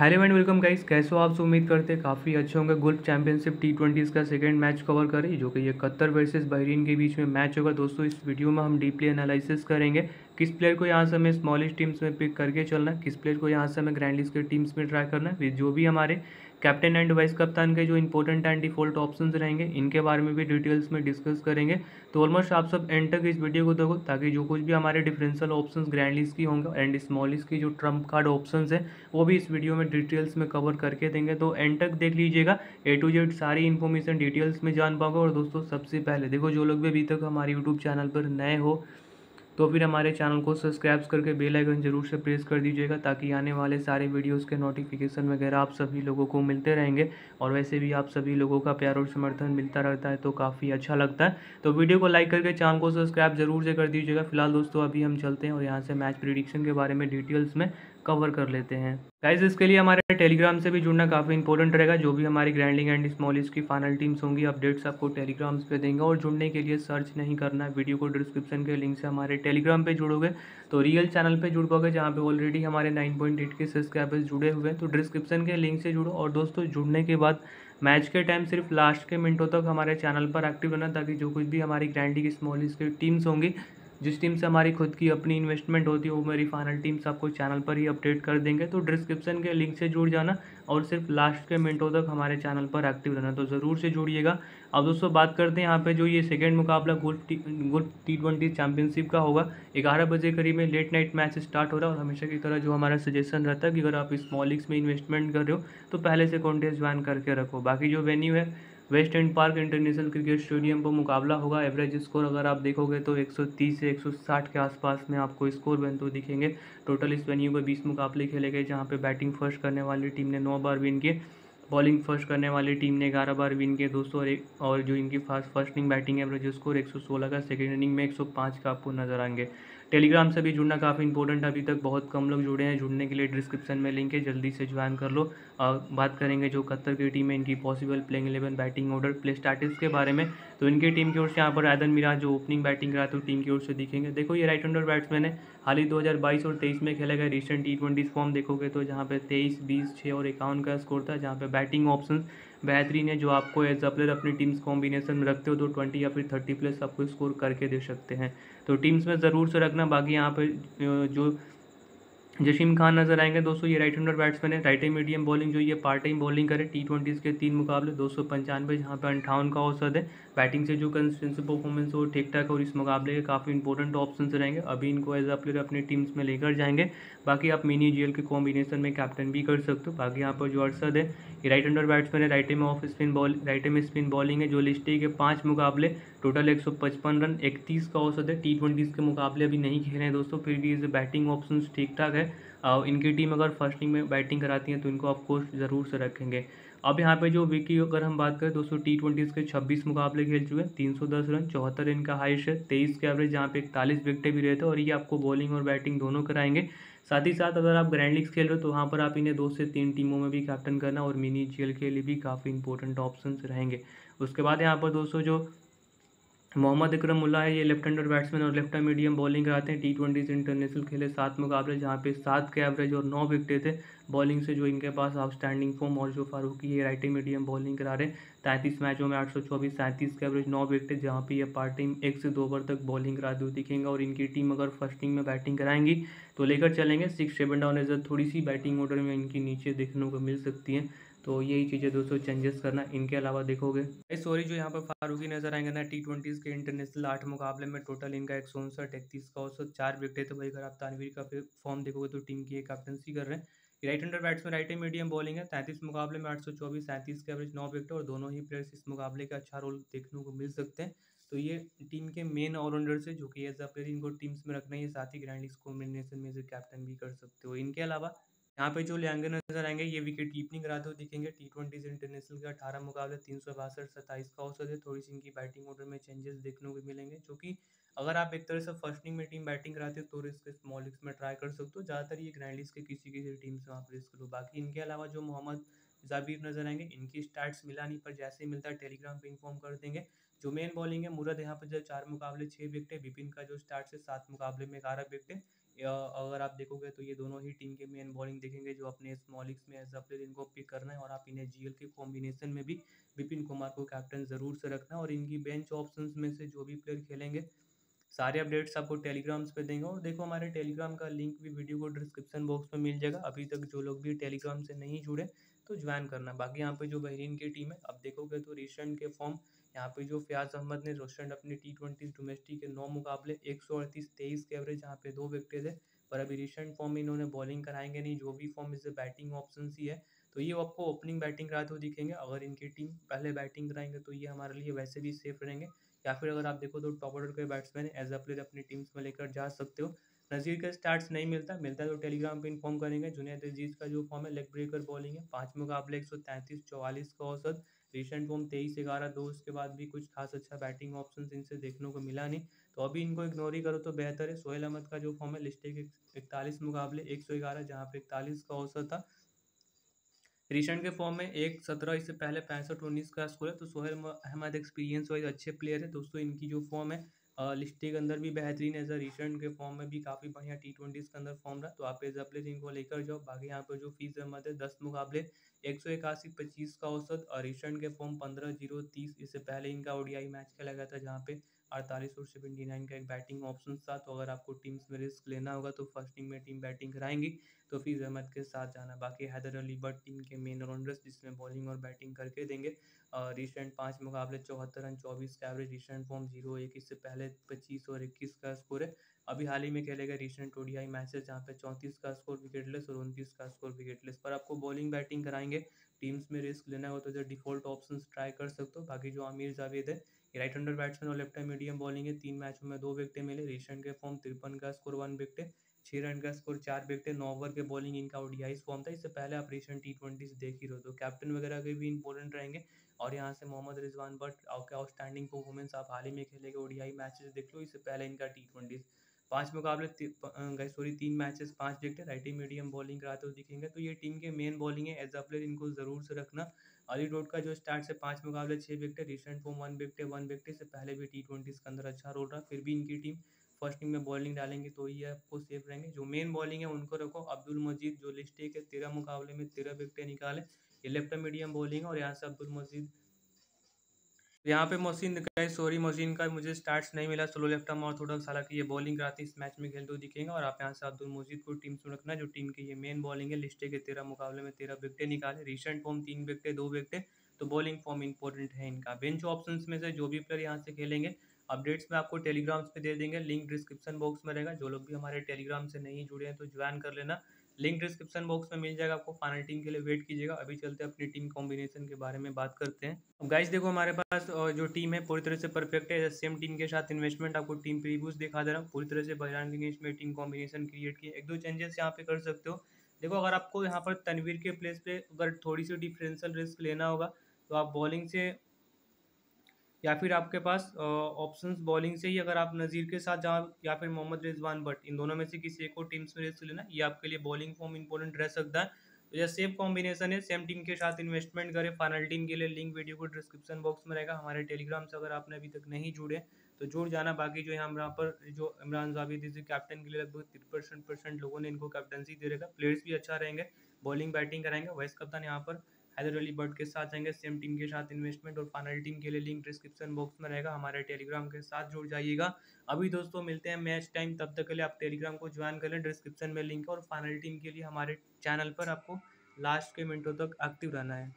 Hello and welcome guys कैसे हो आप? उम्मीद करते हैं काफ़ी अच्छे होंगे। गोल्फ चैंपियनशिप टी ट्वेंटीज़ का सेकंड मैच कवर करें, जो कि ये कत्तर वर्सेस बहरीन के बीच में मैच होगा। दोस्तों, इस वीडियो में हम डीपली एनालिसिस करेंगे। किस प्लेयर को यहाँ से हमें स्मॉलेस्ट टीम्स में पिक करके चलना किस प्लेयर को यहाँ से हमें ग्रैंड लिस्ट के टीम्स में ट्राई करना जो भी हमारे कैप्टन एंड वाइस कप्तान के जो इंपॉर्टेंट एंड डिफ़ॉल्ट ऑप्शंस रहेंगे, इनके बारे में भी डिटेल्स में डिस्कस करेंगे। तो ऑलमोस्ट आप सब एंड तक इस वीडियो को देखो, ताकि जो कुछ भी हमारे डिफरेंशियल ऑप्शंस ग्रैंड लीज की होंगे एंड स्मॉल लिस्ट की जो ट्रंप कार्ड ऑप्शंस है, वो भी इस वीडियो में डिटेल्स में कवर करके देंगे। तो एंड तक देख लीजिएगा ए टू जेड सारी इन्फॉर्मेशन डिटेल्स में जान पाओगे। और दोस्तों, सबसे पहले देखो, जो लोग भी अभी तक हमारे यूट्यूब चैनल पर नए हो तो फिर हमारे चैनल को सब्सक्राइब करके बेल आइकन ज़रूर से प्रेस कर दीजिएगा ताकि आने वाले सारे वीडियोस के नोटिफिकेशन वगैरह आप सभी लोगों को मिलते रहेंगे। और वैसे भी आप सभी लोगों का प्यार और समर्थन मिलता रहता है तो काफ़ी अच्छा लगता है। तो वीडियो को लाइक करके चैनल को सब्सक्राइब ज़रूर से कर दीजिएगा। फ़िलहाल दोस्तों अभी हम चलते हैं और यहाँ से मैच प्रिडिक्शन के बारे में डिटेल्स में। कवर कर लेते हैं। गाइज़ इसके लिए हमारे टेलीग्राम से भी जुड़ना काफ़ी इंपॉर्टेंट रहेगा। जो भी हमारी ग्रैंडिंग एंड स्मॉलिस की फाइनल टीम्स होंगी अपडेट्स आपको टेलीग्राम्स पे देंगे। और जुड़ने के लिए सर्च नहीं करना है वीडियो को डिस्क्रिप्शन के लिंक से हमारे टेलीग्राम पे जुड़ोगे। तो रियल चैनल पे जुड़ पाओगे, जहाँ पे ऑलरेडी हमारे nine point eight K subscribers जुड़े हुए हैं। तो डिस्क्रिप्शन के लिंक से जुड़ो। और दोस्तों, जुड़ने के बाद मैच के टाइम सिर्फ़ लास्ट के मिनटों तक हमारे चैनल पर एक्टिव रहना, ताकि जो कुछ भी हमारी ग्रैंडिंग स्मॉलिस की टीम्स होंगी जिस टीम से हमारी खुद की अपनी इन्वेस्टमेंट होती है, वो मेरी फाइनल टीम्स आपको चैनल पर ही अपडेट कर देंगे। तो डिस्क्रिप्शन के लिंक से जुड़ जाना और सिर्फ़ लास्ट के मिनटों तक हमारे चैनल पर एक्टिव रहना। तो ज़रूर से जुड़िएगा। अब दोस्तों, बात करते हैं यहाँ पे जो ये सेकेंड मुकाबला Gulf T Gulf T twenty championship का होगा। ग्यारह बजे करीब में लेट नाइट मैच स्टार्ट हो रहा है और हमेशा की तरह जो हमारा सजेशन रहता है कि अगर आप स्मॉल लीग्स में इन्वेस्टमेंट कर रहे हो तो पहले से कॉन्टेस्ट ज्वाइन करके रखो। बाकी जो वेन्यू है West End Park international cricket stadium पर मुकाबला होगा। एवरेज स्कोर अगर आप देखोगे तो 130 से 160 के आसपास में आपको स्कोर बन तो दिखेंगे। टोटल इस वेन्यू में 20 मुकाबले खेले गए, जहाँ पे बैटिंग फ़र्स्ट करने वाली टीम ने नौ बार विन किए। बॉलिंग फ़र्स्ट करने वाली टीम ने ग्यारह बार विन किए। और एक और जो इनकी fast first inning batting average score 116 का, सेकेंड इनिंग में 105 का आपको नज़र आएँगे। टेलीग्राम से भी जुड़ना काफ़ी इंपॉर्टेंट है। अभी तक बहुत कम लोग जुड़े हैं। जुड़ने के लिए डिस्क्रिप्शन में लिंक है। जल्दी से ज्वाइन कर लो। और बात करेंगे जो कत्तर की टीम है, इनकी possible playing eleven batting order play stats के बारे में। तो इनकी टीम की ओर से यहाँ पर आदन मिराज जो ओपनिंग बैटिंग करा तो टीम की ओर से दिखेंगे। देखो ये राइट हंडर बैट्समैन है। हाल ही 2022 और तेईस में खेले गए रिसेंट टी ट्वेंटी फॉर्म देखोगे तो जहाँ पे 23, 20, 6 और इक्यावन का स्कोर था जहाँ पे बैटिंग ऑप्शन बेहतरीन है जो आपको एज अ प्लेयर अपनी टीम्स कॉम्बिनेशन में रखते हो तो ट्वेंटी या फिर थर्टी प्लस आपको स्कोर करके दे सकते हैं। तो टीम्स में ज़रूर से रखना बाकी यहाँ पर जो जशीम खान नज़र आएँगे। दोस्तों, ये राइट हैंडर बैट्समैन है। राइट मीडियम बॉलिंग जो ये पार्ट टाइम बॉलिंग करे। टी ट्वेंटीज़ के तीन मुकाबले, दो सौ पंचानवे, जहाँ पर अंठावन का औसत है। बैटिंग से जो कंसिस्टेंसी परफॉर्मेंस हो ठीक ठाक और इस मुकाबले के काफ़ी इंपॉर्टेंट ऑप्शन रहेंगे। अभी इनको एज अ प्लेयर अपनी टीम्स में लेकर जाएँगे। बाकी आप मिनी जीएल के कॉम्बिनेशन में कैप्टन भी कर सकते हो। बाकी यहाँ पर जो अरसद है, ये राइट हैंडर बैट्समैन है। राइट में ऑफ़ स्पिन बॉल राइट में स्पिन बॉलिंग है। जो लिस्टे के पाँच मुकाबले टोटल एक सौ पचपन रन, इकतीस का औसत है। टी ट्वेंटीज़ के मुकाबले अभी नहीं खेले हैं दोस्तों, फिर भी इस बैटिंग ऑप्शन ठीक ठाक है। इनकी टीम अगर फ़र्स्ट इनिंग में बैटिंग कराती है तो इनको आपको ज़रूर से रखेंगे। अब यहाँ पे जो विकी, अगर हम बात करें, दोस्तों टी ट्वेंटी के छब्बीस मुकाबले खेल चुके हैं, तीन सौ दस रन, चौहत्तर इनका हाइस्ट है, तेईस के एवरेज जहाँ पे इकतालीस विकटें भी रहे थे और ये आपको बॉलिंग और बैटिंग दोनों कराएँगे। साथ ही साथ अगर आप ग्रैंड लीग्स खेल रहे हो तो वहाँ पर आप इन्हें दो से तीन टीमों में भी कैप्टन करना और मिनी जी के लिए भी काफ़ी इंपॉर्टेंट ऑप्शन रहेंगे। उसके बाद यहाँ पर दोस्तों, जो मोहम्मद इकरम मुल्ला है, ये लेफ़्ट हैंडर बैट्समैन और लेफ़्ट हैंड मीडियम बॉलिंग कराते हैं। टी ट्वेंटी से इंटरनेशनल खेले सात मुकाबले, जहाँ पे सात के एवरेज और नौ विकटे थे। बॉलिंग से जो इनके पास आउटस्टैंडिंग फॉर्म और जो फारूकी है राइटिंग मीडियम बॉलिंग करा रहे हैं। तैंतीस मैचों में आठ सौ चौबीस सैंतीस के एवरेज नौ विकटे जहाँ पे ये पार्ट टाइम एक से दो ओवर तक बॉलिंग कराते हुए दिखेंगे। और इनकी टीम अगर फ़र्स्ट इनिंग में बैटिंग कराएँगी तो लेकर चलेंगे। सिक्स सेवन डाउन एजर थोड़ी सी बैटिंग ऑर्डर में इनकी नीचे देखने को मिल सकती है। तो यही चीज़ें दोस्तों चेंजेस करना इनके अलावा देखोगे। सॉरी जो यहाँ पर फारूकी नज़र आएँगे ना टी ट्वेंटीज़ के इंटरनेशनल आठ मुकाबले में टोटल इनका एक सौ उनसठ, इकतीस का औसत चार विकेट तो भाई, अगर आप तानवीर का फॉर्म देखोगे तो टीम की एक कैप्टनसी कर रहे हैं। Right hander batsman right medium bowling है। तैंतीस मुकाबले में आठ सौ चौबीस के एवरेज नौ विकेट और दोनों ही प्लेयर्स इस मुकाबले का अच्छा रोल देखने को मिल सकते हैं। तो ये टीम के मेन ऑलराउंडर से, जो कि एज अ प्लेयर इनको टीम्स में रखना है साथ ही ग्रैंड कॉम्बिनेशन में से कैप्टन भी कर सकते हो। इनके अलावा यहाँ पे जो लेंगे नज़र आएँगे, ये विकेट कीपिंग कराते हुए दिखेंगे। टी ट्वेंटी इंटरनेशनल के अठारह मुकाबले, तीन सौ बासठ, सत्ताईस का औसत है। थोड़ी सी इनकी बैटिंग ऑर्डर में चेंजेस देखने को मिलेंगे क्योंकि अगर आप एक तरह से फ़र्स्ट इनिंग में टीम बैटिंग कराते हो तो रिस्क स्मॉल लिग्स में ट्राई कर सकते हो। ज़्यादातर ये ग्रैंड के किसी किसी टीम से आप रिस्क लो। बाकी इनके अलावा जो मोहम्मद जाबिर नज़र आएँगे, इनकी स्टार्ट्स नहीं, पर जैसे ही मिलता है टेलीग्राम पे इन्फॉर्म कर देंगे। जो मेन बॉलिंग है, मुरद यहाँ पर जो चार मुकाबले छः विकटे विपिन का जो स्टार्ट है, सात मुकाबले में ग्यारह विकटे अगर आप देखोगे तो ये दोनों ही टीम के मेन बॉलिंग देखेंगे जो अपने स्मॉलिक्स में एज अ प्लेयर इनको पिक करना है और आप इन्हें जीएल के कॉम्बिनेशन में भी विपिन कुमार को कैप्टन ज़रूर से रखना है और इनकी बेंच ऑप्शंस में से जो भी प्लेयर खेलेंगे, सारे अपडेट्स आपको टेलीग्राम्स पे देंगे और देखो हमारे टेलीग्राम का लिंक भी वीडियो को डिस्क्रिप्शन बॉक्स में मिल जाएगा। अभी तक जो लोग भी टेलीग्राम से नहीं जुड़े तो ज्वाइन करना। बाकी यहाँ पे जो बहरीन की टीम है अब देखोगे तो रिसेंट के फॉर्म यहाँ पे जो फयाज अहमद ने रोशन अपने टी ट्वेंटी डोमेस्टिक के नौ मुकाबले एक सौ अड़तीस, तेईस के एवरेज यहाँ पे दो विकटे थे, पर अभी रिसेंट फॉर्म में इन्होंने बॉलिंग कराएँगे नहीं, जो भी फॉर्म इससे बैटिंग ऑप्शन ही है। तो ये आपको ओपनिंग बैटिंग कराते हुए दिखेंगे। अगर इनकी टीम पहले बैटिंग कराएँगे तो ये हमारे लिए वैसे भी सेफ़ रहेंगे। या फिर अगर आप देखो तो टॉप ऑर्डर के बैट्समैन एज अ प्लेयर अपनी टीम्स में लेकर जा सकते हो। नज़ीर का स्टार्ट्स नहीं मिलता। मिलता है तो टेलीग्राम पे इन्फॉर्म करेंगे। जुनेद अज़ीज़ का जो फॉर्म है लेग ब्रेकर बॉलिंग है। पाँच मुकाबले एक सौ तैंतीस, चौवालीस का औसत। रिसेंट फॉर्म तेईस ग्यारह, दो उसके बाद भी कुछ खास अच्छा बैटिंग ऑप्शन इनसे देखने को मिला नहीं। तो अभी इनको इग्नोर ही करो तो बेहतर है। सोहेल अहमद का जो फॉर्म है लिस्टे के इकतालीस मुकाबले एक सौ ग्यारह, जहाँ पे इकतालीस का औसत था। रिसेंट के फॉर्म में एक सत्रह इससे पहले पैंसठ, उन्नीस का स्कोर है। तो सोहेल अहमद एक्सपीरियंस वाइज अच्छे प्लेयर है। दोस्तों, इनकी जो फॉर्म है लिस्टे के अंदर भी बेहतरीन है अ रिसेंट के फॉर्म में भी काफ़ी बढ़िया टी ट्वेंटी के अंदर फॉर्म रहा। तो आप एज प्लेयर इनको लेकर जाओ। बाकी यहाँ पर जो फ़ीस जमा है दस मुकाबले एक सौ इक्यासी, पच्चीस का औसत और रिसेंट के फॉर्म पंद्रह, ज़ीरो, तीस, इससे पहले इनका ओडीआई मैच खेला गया था जहाँ पे अड़तालीस और सेवेंटी नाइन का एक बैटिंग ऑप्शन था तो अगर आपको टीम्स में रिस्क लेना होगा तो फ़र्स्ट टीम में टीम बैटिंग कराएँगी तो फ़ीस अहमद के साथ जाना। बाकी हैदर अली बट टीम के मेन ऑलराउंडर्स जिसमें बॉलिंग और बैटिंग करके देंगे। रिसेंट पाँच मुकाबले, चौहत्तर रन, चौबीस का एवरेज रिसेंट फॉर्म ज़ीरो एक, इससे पहले पच्चीस और इक्कीस का स्कोर है। अभी हाल ही में खेले गए रिसेंट ओडीआई मैचेस जहाँ पे चौंतीस का स्कोर विकेटलेस और उनतीस का स्कोर विकेटलेस पर आपको बॉलिंग बैटिंग कराएँगे टीम्स में रिस्क लेना हो तो जो डिफ़ॉल्ट ऑप्शन ट्राई कर सकते हो। बाकी जो आमिर जावेद है, ये राइट अंडर बैट्समैन और लेफ़्ट मीडियम बॉलिंग है। तीन मैचों में दो विकटे मिले रिसेंट के फॉर्म तिरपन का स्कोर वन विकटे छः रन का स्कोर चार विकटे नौ ओवर के बॉलिंग इनका ओडीआई फॉर्म था। इससे पहले आप रिसेंट टी ट्वेंटी देख ही रहो तो कैप्टन वगैरह के भी इंपॉर्टेंट रहेंगे। और यहाँ से मोहम्मद रिजवान बट क्या आउटस्टैंडिंग परफॉर्मेंस आप हाल ही में खेलेंगे ओडियाई मैचेस देख लो। इससे पहले इनका टी ट्वेंटी पाँच मुकाबले गए सॉरी तीन मैचेस पाँच विकेट राइटिंग मीडियम बॉलिंग कराते हुए दिखेंगे। तो ये टीम के मेन बॉलिंग है एज अ प्लेयर इनको ज़रूर से रखना। अली रोड का जो स्टार्ट से पाँच मुकाबले छः wicket recent form one wicket one wicket से पहले भी टी ट्वेंटी के अंदर अच्छा रोल रहा, फिर भी इनकी टीम फ़र्स्ट टीम में बॉलिंग डालेंगे तो ये आपको सेफ़ रहेंगे। जो मेन बॉलिंग है, उनको रखो। अब्दुल मजीद, जो लिस्ट है, तेरह मुकाबले में तेरह विकेटें निकाले। ये लेफ़्ट मीडियम बॉलिंग है और यहाँ से अब्दुल मजीद यहाँ पे मोहसिन गए सॉरी मोहसिन का मुझे स्टार्ट्स नहीं मिला स्लो लेफ़्ट आर्म और थोड़ा हालाँकि ये बॉलिंग कराती इस मैच में खेलते हुए दिखेंगे और आप यहाँ से अब्दुल मजीद को टीम से रखना जो टीम के ये मेन बॉलिंग है लिस्टे के तेरह मुकाबले में तेरह विकटें निकाले रिसेंट फॉर्म तीन विकटें, दो विकटें तो बॉलिंग फॉर्म इंपॉर्टेंट है इनका। बेंच ऑप्शन में से जो भी प्लेयर यहाँ से खेलेंगे अपडेट्स में आपको टेलीग्राम्स पे दे देंगे लिंक डिस्क्रिप्शन बॉक्स में रहेगा, जो लोग भी हमारे टेलीग्राम से नहीं जुड़े हैं तो ज्वाइन कर लेना। लिंक डिस्क्रिप्शन बॉक्स में मिल जाएगा, आपको फाइनल टीम के लिए वेट कीजिएगा। अभी चलते हैं अपनी टीम कॉम्बिनेशन के बारे में बात करते हैं। अब गाइस देखो हमारे पास जो टीम है, पूरी तरह से परफेक्ट है। सेम टीम के साथ इन्वेस्टमेंट आपको टीम प्रीव्यूज दिखा दे रहा हूँ। पूरी तरह से बहरान के में टीम कॉम्बिनेशन क्रिएट की एक दो चेंजेस यहाँ पे कर सकते हो। देखो, अगर आपको यहाँ पर तनवीर के प्लेस पे अगर थोड़ी सी डिफरेंशियल रिस्क लेना होगा तो आप बॉलिंग से या फिर आपके पास ऑप्शंस बॉलिंग से ही अगर आप नज़ीर के साथ जहाँ, या फिर मोहम्मद रिजवान बट इन दोनों में से किसी एक को टीम्स में रिस्क लेना, ये आपके लिए बॉलिंग फॉर्म इंपॉर्टेंट रह सकता है। तो यह सेम कॉम्बिनेशन है। सेम टीम के साथ इन्वेस्टमेंट करें। फाइनल टीम के लिए लिंक वीडियो को डिस्क्रिप्शन बॉक्स में रहेगा। हमारे टेलीग्राम से अगर आपने अभी तक नहीं जुड़े तो जुड़ जाना। बाकी जो है हम यहाँ पर, जो इमरान जावेद इस कैप्टन के लिए लगभग तिरपन परसेंट लोगों ने इनको कैप्टनसी दे रहेगा प्लेयर्स भी अच्छा रहेंगे। बॉलिंग बैटिंग कराएँगे। वाइस कप्तान यहाँ पर हैदर अली बर्ड के साथ जाएँगे सेम टीम के साथ इन्वेस्टमेंट और फाइनल टीम के लिए लिंक डिस्क्रिप्शन बॉक्स में रहेगा, हमारे टेलीग्राम के साथ जुड़ जाइएगा। अभी दोस्तों मिलते हैं मैच टाइम तब तक के लिए आप टेलीग्राम को ज्वाइन कर लें डिस्क्रिप्शन में लिंक है और फाइनल टीम के लिए हमारे चैनल पर आपको लास्ट के मिनटों तक एक्टिव रहना है।